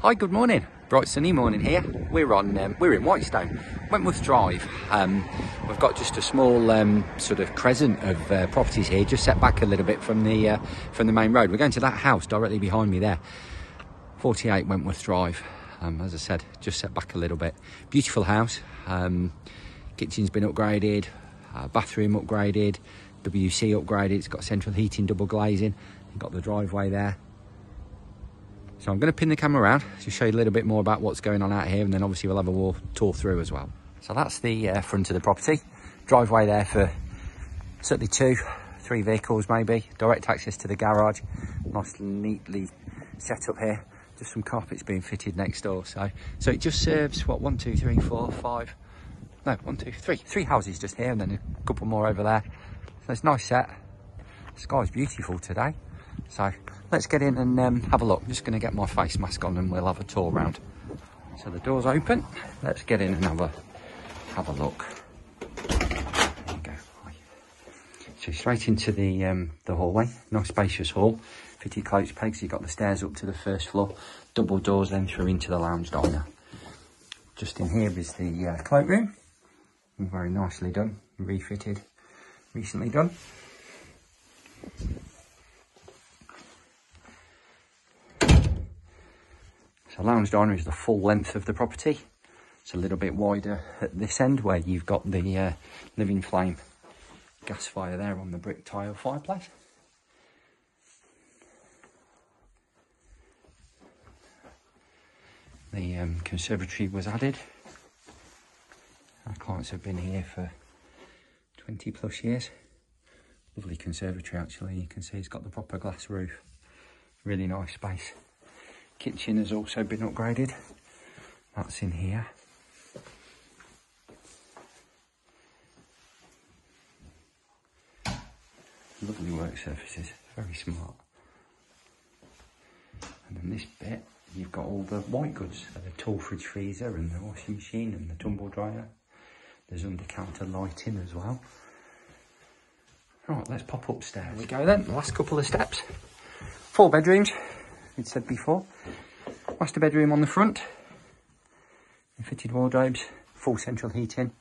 Hi, good morning. Bright sunny morning here. We're on, um, we're in Whitestone, Wentworth Drive. Um, we've got just a small um, sort of crescent of uh, properties here, just set back a little bit from the uh, from the main road. We're going to that house directly behind me there, 48 Wentworth Drive. Um, as I said, just set back a little bit. Beautiful house. Um, kitchen's been upgraded, uh, bathroom upgraded, WC upgraded. It's got central heating, double glazing. Got the driveway there so I'm going to pin the camera around to show you a little bit more about what's going on out here and then obviously we'll have a walk, tour through as well. So that's the uh, front of the property. Driveway there for certainly two, three vehicles maybe. Direct access to the garage. Nice neatly set up here. Just some carpets being fitted next door. So, so it just serves what, one, two, three, four, five, no, one, two, three, three houses just here and then a couple more over there. So it's nice set. The sky's beautiful today. So let's get in and um, have a look. I'm just going to get my face mask on and we'll have a tour around. So the door's open. Let's get in and have a have a look. Go. So straight into the um, the hallway. Nice spacious hall. Fitted close pegs. You've got the stairs up to the first floor. Double doors then through into the lounge diner. Just in here is the uh, cloakroom. Very nicely done. Refitted. Recently done. So lounge diner is the full length of the property. It's a little bit wider at this end where you've got the uh, living flame gas fire there on the brick tile fireplace. The um, conservatory was added. Our clients have been here for 20 plus years. Lovely conservatory actually, you can see it's got the proper glass roof. Really nice space. Kitchen has also been upgraded. That's in here. Lovely work surfaces, very smart. And then this bit, you've got all the white goods, so the tall fridge freezer and the washing machine and the tumble dryer. There's under counter lighting as well. Right, let's pop upstairs. We go then, last couple of steps. Four bedrooms, we said before. Master bedroom on the front. Fitted wardrobes, full central heating,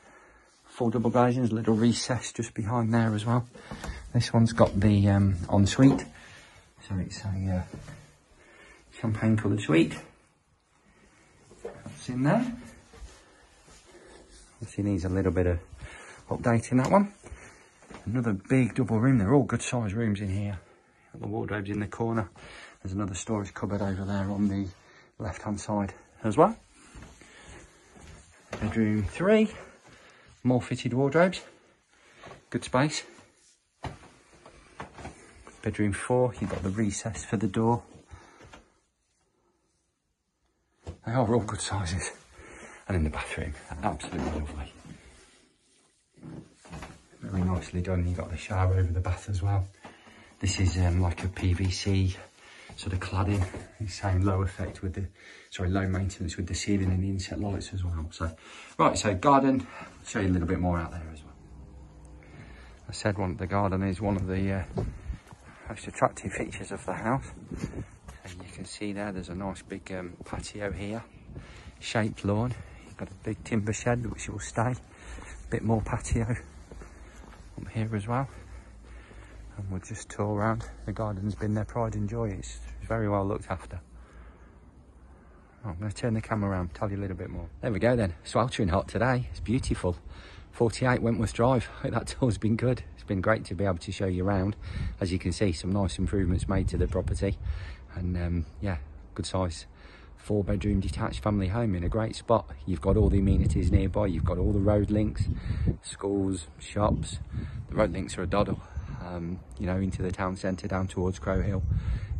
full double glazing, a little recess just behind there as well. This one's got the um, ensuite, so it's a uh, champagne coloured suite. That's in there. Obviously needs a little bit of updating that one. Another big double room, they're all good sized rooms in here. The wardrobes in the corner. There's another storage cupboard over there on the left hand side as well. Bedroom three, more fitted wardrobes, good space. Bedroom four, you've got the recess for the door. They are all good sizes. And in the bathroom, absolutely lovely. Very nicely done. You've got the shower over the bath as well. This is um, like a PVC sort of cladding. Same low effect with the, sorry, low maintenance with the ceiling and the inset lights as well. So, right, so garden, I'll show you a little bit more out there as well. I said one, of the garden is one of the uh, most attractive features of the house. And you can see there, there's a nice big um, patio here, shaped lawn. You've got a big timber shed which will stay. A bit more patio up here as well and we'll just tour around. The garden's been their pride and joy. It's, very well looked after. Oh, I'm going to turn the camera around, tell you a little bit more. There we go then. Sweltering hot today. It's beautiful. 48 Wentworth Drive. That tour's been good. It's been great to be able to show you around. As you can see, some nice improvements made to the property. And um, yeah, good size four bedroom detached family home in a great spot. You've got all the amenities nearby. You've got all the road links, schools, shops. The road links are a doddle um, you know, into the town centre, down towards Crow Hill,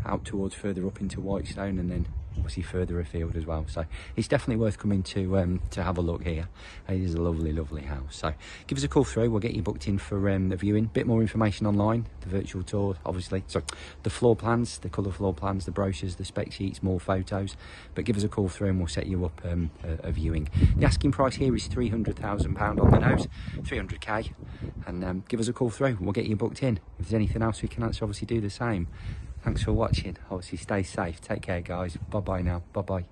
out towards further up into Whitestone, and then obviously further afield as well. So it's definitely worth coming to um, to have a look here. It is a lovely, lovely house. So give us a call through. We'll get you booked in for um, the viewing. Bit more information online, the virtual tour, obviously. So the floor plans, the colour floor plans, the brochures, the spec sheets, more photos. But give us a call through and we'll set you up um, a, a, viewing. The asking price here is £300,000 on the nose, 300k. And um, give us a call through. We'll get you booked in. If there's anything else we can answer, obviously do the same. Thanks for watching. Obviously, stay safe. Take care, guys. Bye bye now. Bye bye.